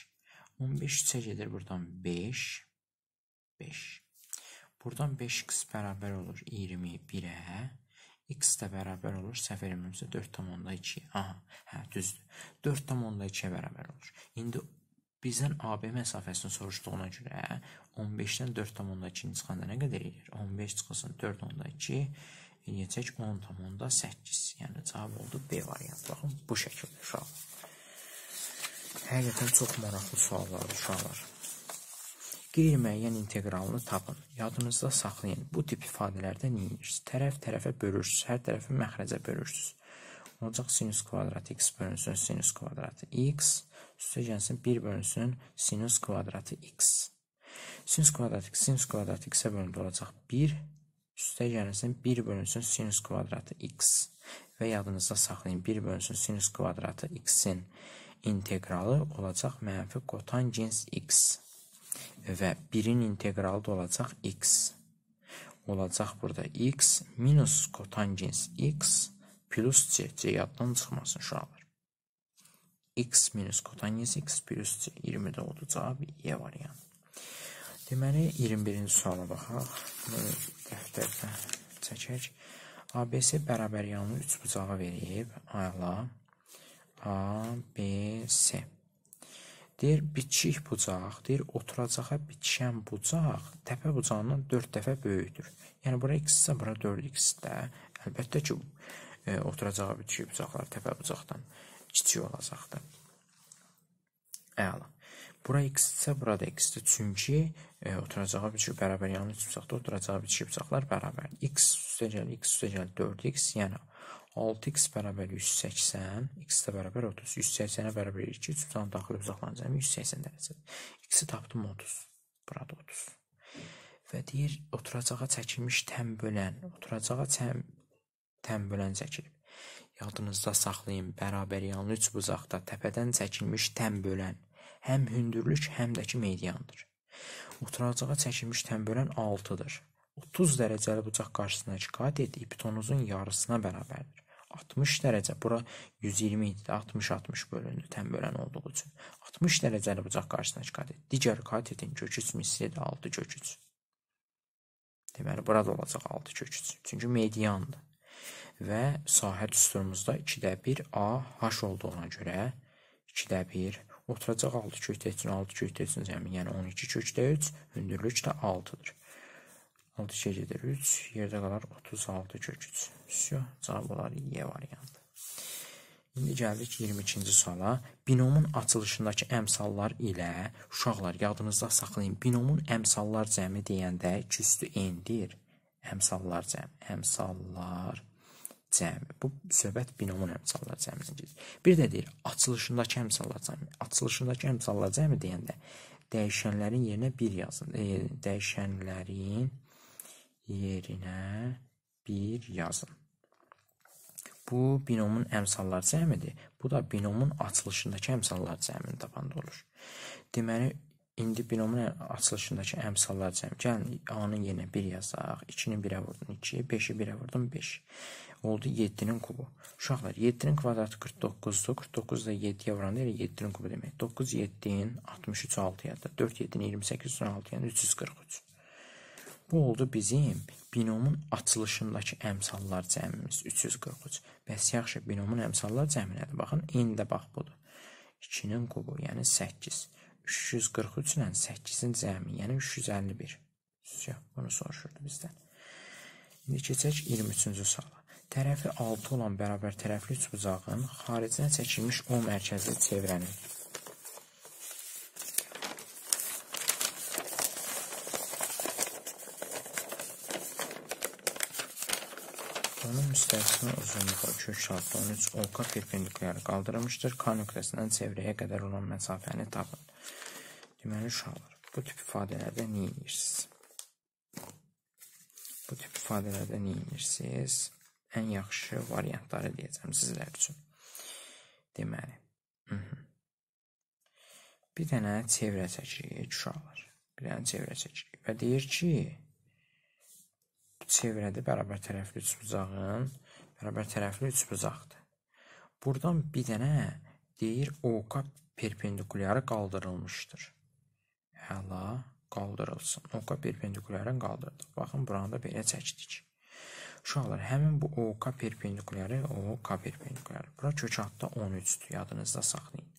15 3-ə gedir buradan 5, 5. Buradan 5x bərabər olur 21-ə. X də bərabər olur, səhv eləmirəmsə 4,2. Aha, hə, düzdür. 4,2-yə bərabər olur. İndi Bizdən AB məsafəsini soruşduğuna görə 15-dən 4,2 çıxanda nə qədər edir? 15 çıxılsın 4,2 eləyəcək 10,8. Yəni cavab oldu B variantı. Baxın, bu şəkildə uşaq. Həqiqətən çox maraqlı suallardır uşaqlar. Qeyri-müəyyən inteqralını tapın. Yadınızda saxlayın. Bu tip ifadələrdə nə edirsiniz? Tərəf tərəfə bölürsünüz. Hər tərəfi məxrəcə bölürsünüz. Olacaq sinus kvadratı x bölünsün sinus kvadratı x üstə gəlsin 1 bölünsün sinus kvadratı x. Sinus kvadratı x, sinus kvadratı x-ə bölündü olacaq 1, üstə gəlsin 1 bölünsün sinus kvadratı x. Və yadınızda saxlayın 1 bölünsün sinus kvadratı x-in inteqralı olacaq mənfi kotangens x. Və 1-in inteqralı da olacaq x. Olacaq burada x minus kotangens x plus c, c yaddan çıxmasın uşaqlar x minus kotangens x plus c 20-də oldu cavab E variantı. Deməli 21-ci suala baxaq. Bunu dəftərdə çəkək. ABC bərabər yanlı 3 bucağı verib. Ayla A, B, C. Deyir, bitişik bucaq, deyir, oturacağa bitişən bucaq təpə bucağından 4 dəfə böyükdür. Yəni, bura x-sə, bura 4x-də. Əlbəttə ki, e, oturacağa bitişik bucaqlar təpə bucaqdan kiçik olacaqdır. Əla. Bura x-isə burada x-dir. Çünki e, oturacağı bitişik bərabər yanlı çıxsaqda oturacağı bitişik bıçaqlar bərabər. x üstə gəl, x üstə gəl 4x, yəni 6x bərabər 180, x də bərabər 30. 180-ə bərabər 2, 3 tane daxili cəmi 180 dərəcədir. x-i tapdım 30. Burada 30. Və deyir, oturacağa çəkilmiş təm bölən, oturacağa təm, təm bölən çəkilib. Yadınızda saxlayın, bərabər yanlı üç bucaqda təpədən çəkilmiş təm bölən həm hündürlük, həm də ki mediandır. Oturacağa çəkilmiş təm bölən 6-dır. 30 dərəcəli bucaq qarşısındakı qat iptonuzun yarısına bərabərdir. 60 dərəcə, bura 120 idi, 60-60 bölündü təm bölən olduğu üçün. 60 dərəcəli bucaq qarşısındakı qat Digər qatetin kök 3 mislidir 6 kök 3. Deməli, burada olacaq 6 kök 3. Çünki mediandır və sahə düsturumuzda 2-də 1 A H olduğuna görə 2-də 1 oturacaq 6 kökdə üçün 6 kökdə üçün cəmi, yəni 12 kökdə 3, hündürlük də 6-dır. 6 2 gedir 3. Yerdə qalar 36 kök 3. Vəsiyo, cavab olar Y variantı. İndi gəldik 22-ci suala. Binomun açılışındakı əmsallar ilə uşaqlar yadınızda saxlayın. Binomun əmsallar cəmi deyəndə 2 üstü n-dir. Əmsallar cəmi, əmsallar cəmi. Bu söhbət binomun əmsallar cəmisinə gedir. Bir də deyir, açılışındakı əmsallar cəmi. Açılışındakı əmsallar cəmi deyəndə dəyişənlərin yerinə 1 yazın. E, dəyişənlərin yerinə 1 yazın. Bu binomun əmsallar cəmidir. Bu da binomun açılışındakı əmsallar cəmini tapanda olur. Deməli, indi binomun açılışındakı əmsallar cəmi. Gəlin, A-nın yerinə 1 yazaq. 2-ni 1-ə vurdum 2, 5-i 1-ə vurdum 5 oldu 7-nin kubu. Uşaqlar 7-nin kvadratı 49-dur. 49 da 7-yə vuranda elə 7-nin kubu demək. 9 7-nin 63 6-ya da 4 7-nin 28 16-ya 343. Bu oldu bizim binomun açılışındakı əmsallar cəmimiz 343. Bəs yaxşı binomun əmsallar cəmi nədir? Baxın, indi də bax budur. 2-nin kubu, yəni 8. 343 ilə 8-in cəmi, yəni 351. Bunu soruşurdu bizdən. İndi keçək 23-cü suala. Tərəfi 6 olan bərabər tərəfli üçbucağın xaricinə çəkilmiş O mərkəzli çevrənin Onun müstəvisinə uzunluğu kök şartda 13 OK perpendikulyarı qaldırılmışdır. K nöqtəsindən çevrəyə qədər olan məsafəni tapın. Deməli, uşaqlar, bu tip ifadələrdə nə edirsiniz? Bu tip ifadələrdə nə edirsiniz? ən yaxşı variantları deyəcəm sizlər üçün. Deməli. Hı -hı. Bir dənə çevrə çəkirik uşaqlar. Bir dənə çevrə çəkirik və deyir ki, bu çevrədə bərabər tərəfli üçbucağın bərabər tərəfli üçbucaqdır. Buradan bir dənə deyir OK perpendikulyarı qaldırılmışdır. Əla qaldırılsın. OK perpendikulyarını qaldırdıq. Baxın, buranı da belə çəkdik. Uşaqlar, həmin bu OK perpendikulyarı, OK perpendikulyarı. Bura kök altda 13-dür, yadınızda saxlayın.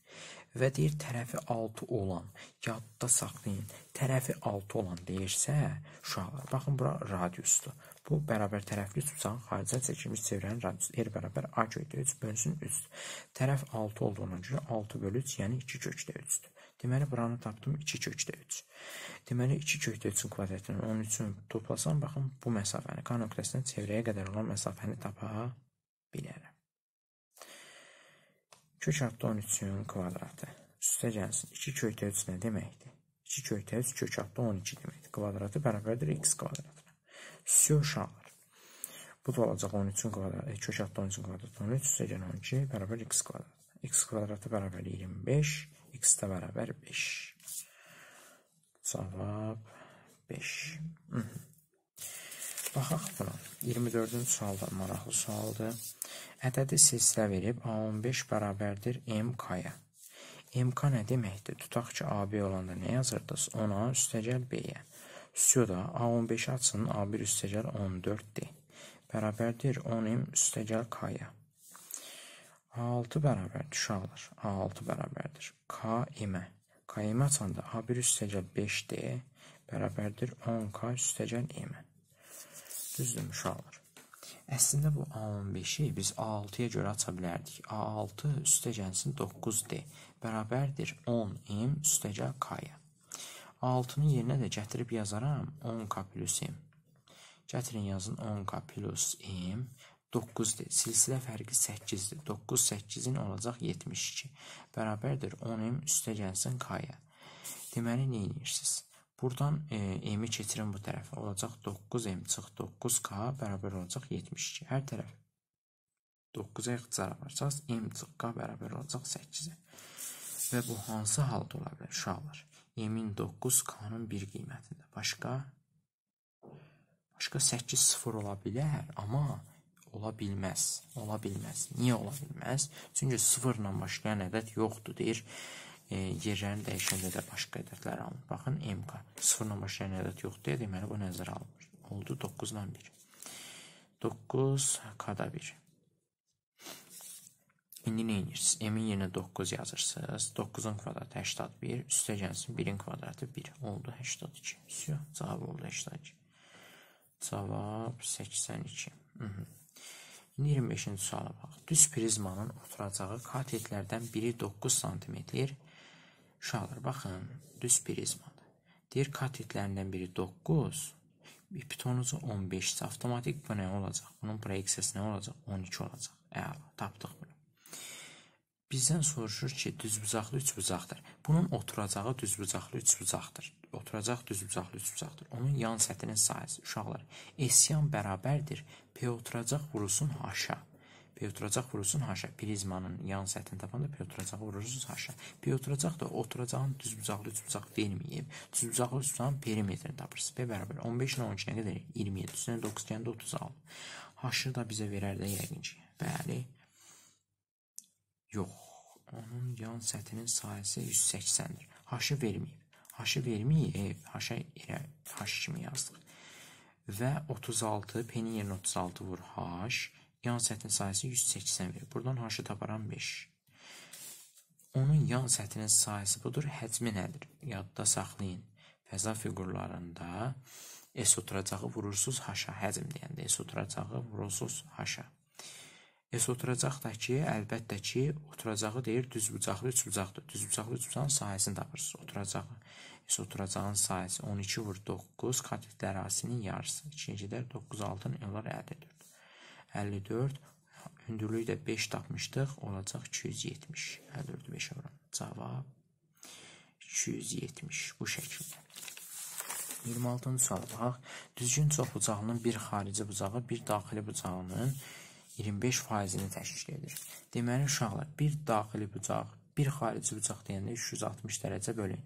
Və deyir, tərəfi 6 olan, yadda saxlayın, tərəfi 6 olan deyirsə, uşaqlar, baxın, bura radiusdur. Bu, bərabər tərəfli tutsan, xaricə çəkilmiş çevrənin radiusu. R bərabər A kökdə 3 bölünsün 3. Tərəf 6 olduğuna görə 6 bölü 3, yəni 2 kökdə 3-dür. Deməli, buranı tapdım 2 kökdə 3. Deməli, 2 kökdə 3-ün kvadratını 13-ün toplasam, baxın, bu məsafəni, K nöqtəsindən çevrəyə qədər olan məsafəni tapa bilərəm. Kök adda 13-ün kvadratı. Üstə gəlsin. 2 kökdə 3 nə deməkdir? 2 kökdə 3 kök adda 12 deməkdir. Kvadratı bərabərdir x kvadratına. Sö uşaqlar. Bu da olacaq 13-ün kvadratı. E, kök adda 13-ün kvadratı 13, üstə gələn 12 bərabər x kvadratı. x kvadratı bərabər 25, x də bərabər 5. Cavab 5. Hı -hı. Baxaq buna. 24-cü sualda maraqlı sualdır. Ədədi silsilə verib A15 bərabərdir MK-ya. MK nə deməkdir? Tutaq ki, AB olanda nə yazırdınız? 10-a üstəgəl B-yə. Üstədə A15 açın, A1 üstəgəl 14-dir. Bərabərdir 10M üstəgəl K-ya. A6 bərabərdir uşaqlar. A6 bərabərdir. K imə. K imə açanda A1 üstəgəl 5D bərabərdir 10K üstəgəl imə. Düzdür uşaqlar. Əslində bu A15-i biz A6-ya görə aça bilərdik. A6 üstəgəlsin 9D bərabərdir 10M üstəgəl K-ya. A6-nın yerinə də gətirib yazaram 10K plus M. Gətirin yazın 10K plus M 9-dir. Silsilə fərqi 8-dir. 9 8-in olacaq 72. Bərabərdir 10m üstə gəlsin k-ya. Deməli, nə edirsiniz? Buradan e, m-i keçirin bu tərəfə. Olacaq 9m çıx 9k bərabər olacaq 72. Hər tərəf 9-a ixtisar aparsaq, m çıx k bərabər olacaq 8-ə. Və bu hansı halda ola bilər uşaqlar? M-in 9, k-nın 1 qiymətində. Başqa? Başqa 8 0 ola bilər, amma ola bilməz. Ola bilməz. Niyə ola bilməz? Çünki 0 ilə başlayan ədəd yoxdur deyir. Yerlərini dəyişəndə də başqa ədədlər alınır. Baxın MK 0 ilə başlayan ədəd yoxdur. Deməli bu nəzərə alınır. Oldu 9 ilə 1. 9 k-da 1. İndi nə edirsiniz? M-in yerinə 9 yazırsınız. 9-un kvadratı 81, üstə gəlsin 1-in kvadratı 1. Oldu 82. Syo, cavab oldu 82. Cavab 82. Hı -hı. 25-ci suala bax. Düz prizmanın oturacağı katetlərdən biri 9 sm. Uşaqlar, baxın, düz prizmadır. Deyir, katetlərindən biri 9, iptonuzu 15 isə avtomatik bu nə olacaq? Bunun proyeksiyası nə olacaq? 12 olacaq. Əla, tapdıq bunu. Bizdən soruşur ki, düzbucaqlı üçbucaqdır. Bunun oturacağı düzbucaqlı üçbucaqdır. Oturacaq düzbucaqlı üçbucaqdır. Onun yan səthinin sahəsi uşaqlar S-yan bərabərdir. P oturacaq vurulsun H-a. P oturacaq vurulsun H-a. Prizmanın yan səthini tapanda P oturacaq vurursunuz H-a. P oturacaq da oturacağın düzbucaqlı üçbucaq verməyib. Düzbucaqlı üçbucağın perimetrini tapırsınız. P bərabər 15 ilə 12 nə qədər? 27. Üstünə 9 gəndə 36. H-ı da bizə verər də yəqin ki. Bəli. Yox. Onun yan səthinin sahəsi 180-dir. H-ı verməyib. H-ı verməyib. H-a elə H kimi yazdıq. Və 36, P-nin yerinə 36 vur H. Yan səthin 180 verir. Buradan H-ı taparam 5. Onun yan səthinin sahəsi budur. Həcmi nədir? Yadda saxlayın. Fəza fiqurlarında S oturacağı vurursuz H-a. Həcm deyəndə S oturacağı vurursuz H-a. S oturacaq da ki, əlbəttə ki, oturacağı deyir düzbucaqlı üçbucaqdır. Düzbucaqlı üçbucağın sahəsini tapırsınız. Oturacağı. S oturacağın sahəsi 12 vur 9, katet ərazisinin yarısı. 2 gedər 9 6 onlar 54. 54 hündürlüyü də 5 tapmışdıq, olacaq 270. 54-ü 5-ə vuram. Cavab 270 bu şəkildə. 26-cı sual baxaq. Düzgün çox bucağının bir xarici bucağı, bir daxili bucağının 25 faizini təşkil edir. Deməli, uşaqlar, bir daxili bucaq, bir xarici bucaq deyəndə 360 dərəcə bölün.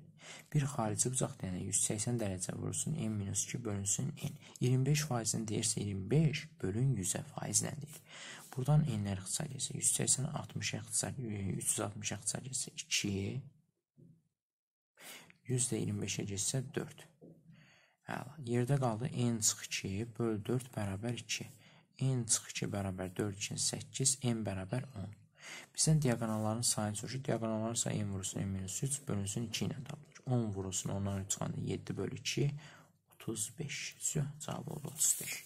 Bir xarici bucaq deyəndə 180 dərəcə vurulsun, n-2 bölünsün n. 25 faizini deyirsə 25 bölün 100-ə faiz nə deyir? Buradan n-lər ixtisar edirsə 180 60-a ixtisar, 360-a ixtisar edirsə 2, 100 də 25-ə getsə 4. Əla. Yerdə qaldı n çıx 2 böl 4 bərabər 2 n çıx 2 bərabər 4 2 8, n bərabər 10. Bizdən diaqonalların sayını soruşur. Diaqonalların sayı n vurulsun n minus 3 bölünsün 2 ilə tapılır. 10 vurulsun ondan 3 çıxanda 7 bölü 2 35. Cavab oldu 35.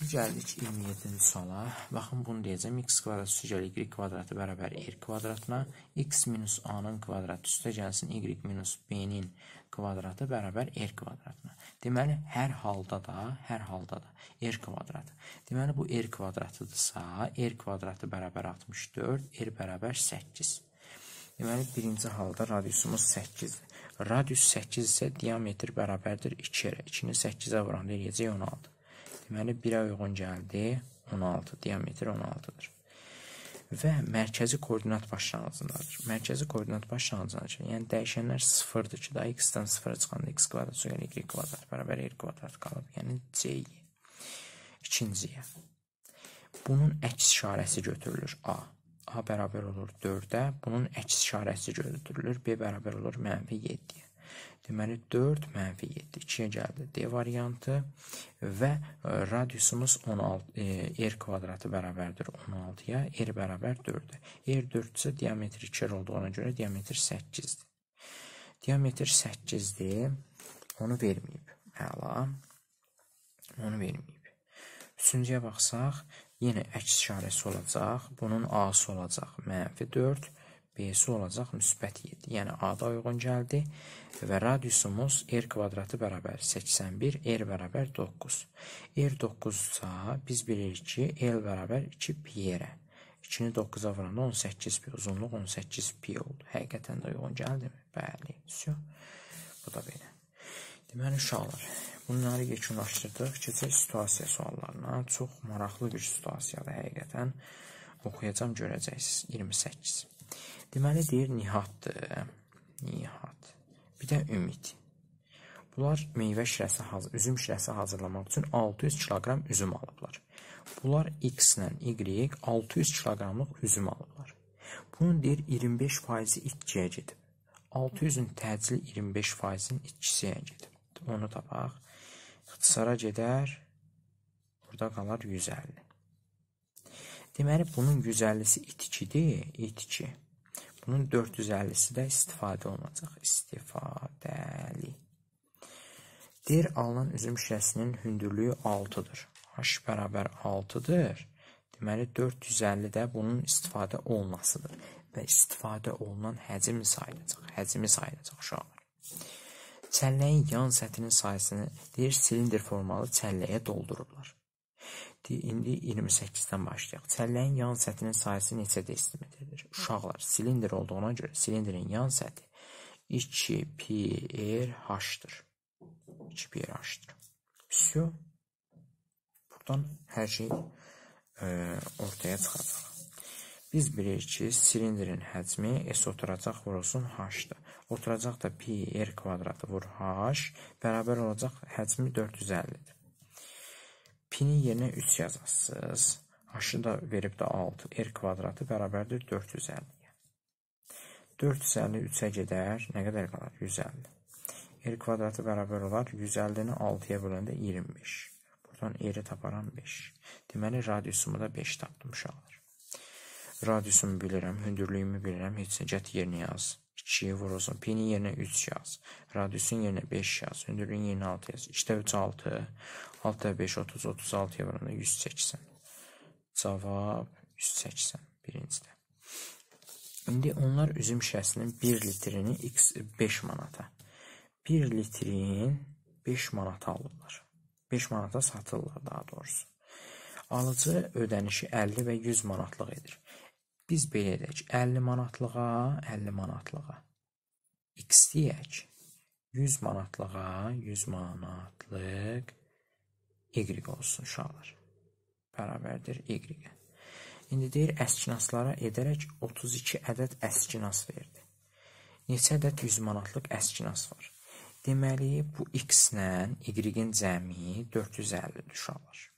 Gəldik 27-ci suala. Baxın bunu deyəcəm. x kvadrat üstə y kvadratı bərabər r kvadratına. x minus a-nın kvadratı üstə gəlsin y minus b-nin kvadratı bərabər r kvadratına. Deməli, hər halda da, hər halda da r kvadratı. Deməli, bu r kvadratıdırsa, r kvadratı bərabər 64, r bərabər 8. Deməli, birinci halda radiusumuz 8-dir. Radius 8 isə diametr bərabərdir 2-yə. 2-ni 8-ə vuranda eləyəcək 16. Deməli, 1-ə uyğun gəldi, 16, diametr 16-dır və mərkəzi koordinat başlanğıcındadır. Mərkəzi koordinat başlanğıcındadır. Yəni dəyişənlər sıfırdır ki, da x-dən sıfıra çıxanda x kvadrat sonra y kvadrat bərabər r kvadrat qalıb. Yəni c-yi. İkinciyə. Bunun əks işarəsi götürülür a. a bərabər olur 4-ə. Bunun əks işarəsi götürülür. b bərabər olur mənfi 7-yə. Deməli 4 mənfi 7 2-yə gəldi D variantı və e, radiusumuz 16 e, R kvadratı bərabərdir 16-ya, R bərabər 4-ə. R 4-dürsə diametri 2 olduğuna görə diametr 8-dir. Diametr 8-dir. Onu verməyib. Əla. Onu verməyib. Üçüncüyə baxsaq, yenə əks işarəsi olacaq. Bunun A-sı olacaq mənfi 4 B-si olacaq müsbət 7. Yəni A-da uyğun gəldi və radiusumuz R kvadratı bərabər 81, R bərabər 9. R 9-sa biz bilirik ki, L bərabər 2 pi-yerə. 2-ni 9-a vuranda 18 pi, uzunluq 18 pi oldu. Həqiqətən də uyğun gəldimi? Bəli. Syo. Bu da belə. Deməli, uşaqlar, bunları yekunlaşdırdıq. Keçək situasiya suallarına. Çox maraqlı bir situasiyadır həqiqətən. Oxuyacam, görəcəksiniz. 28. Deməli deyir Nihatdır. Nihat. Bir də Ümid. Bunlar meyvə şirəsi, üzüm şirəsi hazırlamaq üçün 600 kiloqram üzüm alıblar. Bunlar X ilə Y 600 kiloqramlıq üzüm alıblar. Bunun deyir 25 faizi itkiyə gedib. 600-ün təcili 25 faizin itkisiyə gedib. Onu tapaq. İxtisara gedər. Burada qalar 150. Deməli, bunun 150-si itkidir, itki. Bunun 450-si də istifadə olunacaq. İstifadəli. Deyir, alınan üzüm şirəsinin hündürlüyü 6-dır. H bərabər 6-dır. Deməli, 450 də bunun istifadə olunasıdır. Və istifadə olunan həcmi sayılacaq. Həcmi sayılacaq uşaqlar. Çəlləyin yan səthinin sayəsini deyir, silindr formalı çəlləyə doldururlar. İndi 28-dən başlayaq. Çəlləyin yan səthinin sayısı neçə desimetrdir? Uşaqlar, silindr olduğuna görə silindrin yan səthi 2 pi r h-dır. 2 pi r h-dır. Все. Buradan hər şey e, ortaya çıxacaq. Biz bilirik ki, silindrin həcmi S oturacaq vurulsun H-dır. Oturacaq da pi R kvadratı vur H bərabər olacaq həcmi 450-dir. Pi-nin yerinə 3 yazasınız. H-ı da verib də 6. R kvadratı bərabərdir 450-yə. 450 3-ə gedər. Nə qədər qalar? 150. R kvadratı bərabər olar 150-ni 6-ya böləndə 25. Buradan R-i taparam 5. Deməli, radiusumu da 5 tapdım uşaqlar. Radiusumu bilirəm, hündürlüyümü bilirəm. Heç get yerinə yaz. 2-yi vurulsun. Pi-nin yerinə 3 yaz. Radiusun yerinə 5 yaz. Hündürlüyün yerinə 6 yaz. 2-də 3 6. 6-da 5 30. 36-ya vuranda 180. Cavab 180 birincidə. İndi onlar üzüm şişəsinin 1 litrini x 5 manata. 1 litrin 5 manata alırlar. 5 manata satırlar daha doğrusu. Alıcı ödənişi 50 və 100 manatlıq edir. Biz belə edək. 50 manatlığa, 50 manatlığa x deyək. 100 manatlığa, 100 manatlıq y olsun uşaqlar. Bərabərdir y-ə. İndi deyir əskinaslara edərək 32 ədəd əskinas verdi. Neçə ədəd 100 manatlıq əskinas var? Deməli, bu x-lə y-in cəmi 450-dir uşaqlar.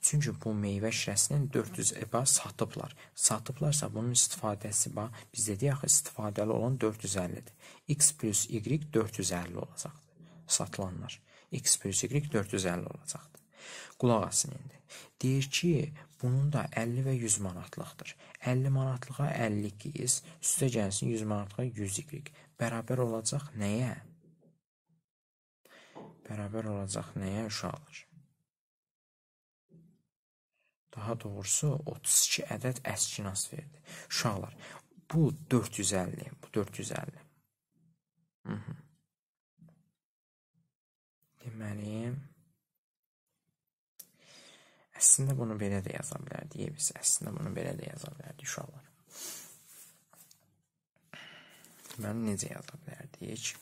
Çünki bu meyvə şirəsinin 400 EBA satıblar. Satıblarsa bunun istifadəsi bax, biz dedik axı istifadəli olan 450-dir. X plus Y 450 olacaqdır. Satılanlar. X plus Y 450 olacaqdır. Qulaq asın indi. Deyir ki, bunun da 50 və 100 manatlıqdır. 50 manatlığa 50 qiz, üstə gəlsin 100 manatlığa 100 Y. Bərabər olacaq nəyə? Bərabər olacaq nəyə uşaqlar? Daha doğrusu 32 ədəd əskinas verdi. Uşaqlar, bu 450, bu 450. Hı -hı. Deməli, əslində bunu belə də yaza bilərdik. Biz əslində bunu belə də yaza bilərdik uşaqlar. Deməli, necə yaza bilərdik?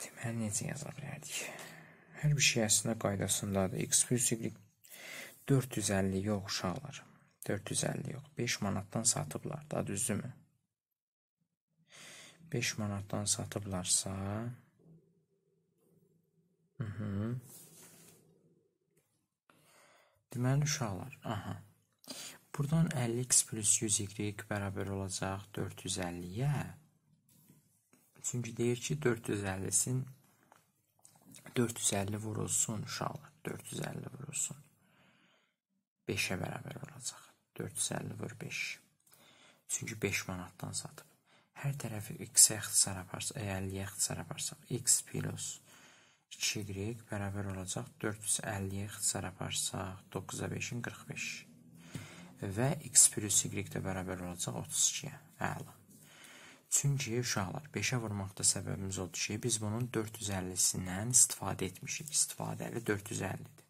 Deməli, necə yaza bilərdik? Hər bir şey əslində qaydasındadır. Y 450 yox uşaqlar. 450 yox. 5 manatdan satıblar da, düzdürmü? 5 manatdan satıblarsa -hı. Deməli uşaqlar, aha. Buradan 50x plus 100y bərabər olacaq 450-yə. Çünki deyir ki, 450-sin 450 vurulsun uşaqlar. 450 vurulsun. 5-ə bərabər olacaq. 450 vur 5. Çünki 5 manatdan satıb. Hər tərəfi x-ə ixtisar aparsa, 50-yə ixtisar aparsaq, x plus 2y bərabər olacaq 450-yə ixtisar aparsaq, 9-a 5-in 45. Və x plus y də bərabər olacaq 32-yə. Əla. Çünki uşaqlar 5-ə vurmaqda səbəbimiz odur ki, biz bunun 450-sindən istifadə etmişik. İstifadəli 450-dir.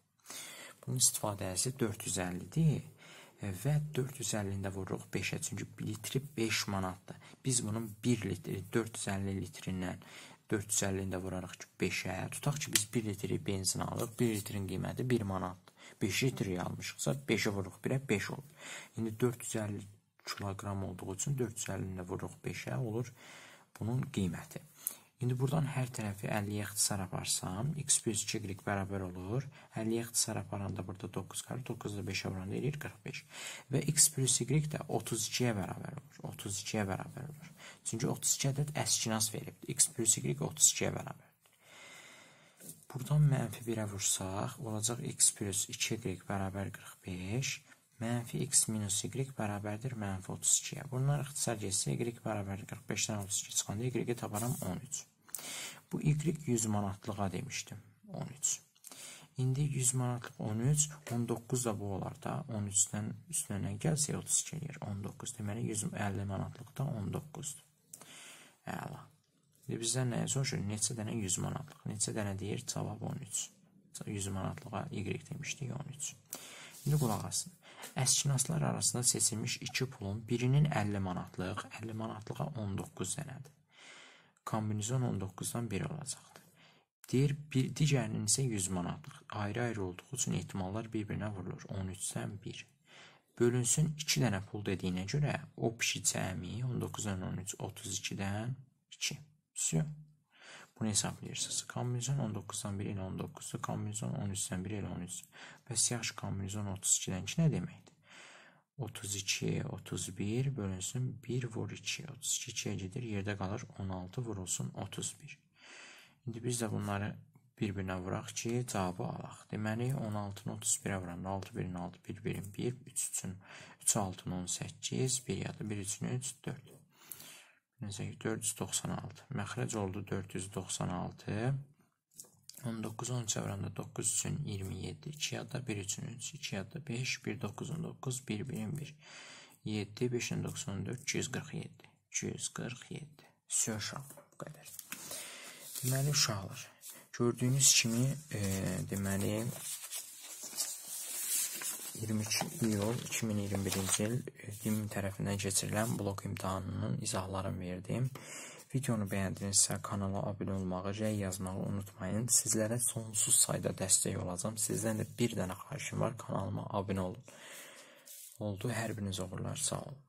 Bunun istifadəsi 450-dir və 450-də vururuq 5-ə, çünki litri 5 manatdır. Biz bunun 1 litri 450 litrindən 450-də vurarıq ki, 5-ə. Tutaq ki, biz 1 litri benzin alırıq, 1 litrin qiyməti 1 manatdır. 5 litri almışıqsa 5-ə vururuq 1-ə 5 olur. İndi 450 kiloqram olduğu üçün 450-ni də vururuq 5-ə olur bunun qiyməti. İndi buradan hər tərəfi 50-yə ixtisar aparsam, x plus 2y bərabər olur. 50-yə ixtisar aparanda burada 9 qalır. 9 da 5-ə vuranda eləyir 45. Və x plus y də 32-yə bərabər olur. 32-yə bərabər olur. Çünki 32 ədəd əskinas veribdir. x plus y 32-yə bərabərdir. Buradan mənfi 1-ə vursaq, olacaq x plus 2y bərabər 45 Mənfi x minus y bərabərdir mənfi 32-yə. Bunlar ixtisar getsə, y bərabərdir 45-dən 32 çıxanda y-i tabaram 13. Bu y 100 manatlığa demişdim. 13. İndi 100 manatlıq 13, 19 da bu olar da. 13-dən üstünə gəlsə 32 eləyir. 19. Deməli 150 manatlıq da 19-dur. Əla. İndi bizdən nəyə soruşur? Neçə dənə 100 manatlıq? Neçə dənə deyir? Cavab 13. 100 manatlığa Y demişdik 13. İndi qulaq asın. Əskinaslar arasında seçilmiş iki pulun birinin 50 manatlıq, 50 manatlığa 19 dənədir. Kombinizon 19-dan biri olacaqdır. Deyir, bir, digərinin isə 100 manatlıq. Ayrı-ayrı olduğu üçün ehtimallar bir-birinə vurulur. 13-dən 1. Bölünsün 2 dənə pul dediyinə görə o pişik cəmi 19-dan 13, 32-dən 2. Süyo. Bunu hesablayırsınız. Kombinizon 19-dan 1 ilə 19-dur. Kombinizon 13-dən 1 ilə 13. Bəs yaxşı kombinizon 32-dən 2 nə deməkdir? 32, 31 bölünsün 1 vur 2. 32 2-yə gedir. Yerdə qalır 16 vurulsun 31. İndi biz də bunları bir-birinə vuraq ki, cavabı alaq. Deməli, 16-nı 31-ə vuran 6 1-in 6, 1 1-in 1, 3 üçün 3 6-nın 18, 1 yadı 1 üçün 3, 4. Necə 496. Məxrəc oldu 496. 19 13 vuranda 9 üçün 27, 2 yadda 1 üçün 3, 2 yadda 5, 1 9 9, 1 1 1. 7 5 94 247. 247. Sö uşaq bu qədər. Deməli uşaqlar, gördüyünüz kimi, e, deməli 22 iyul 2021-ci il DİM tərəfindən keçirilən blok imtahanının izahlarını verdim. Videonu bəyəndinizsə kanala abunə olmağı, rəy yazmağı unutmayın. Sizlərə sonsuz sayda dəstək olacağam. Sizdən də bir dənə xahişim var, kanalıma abunə olun. Oldu, hər biriniz uğurlar, sağ olun.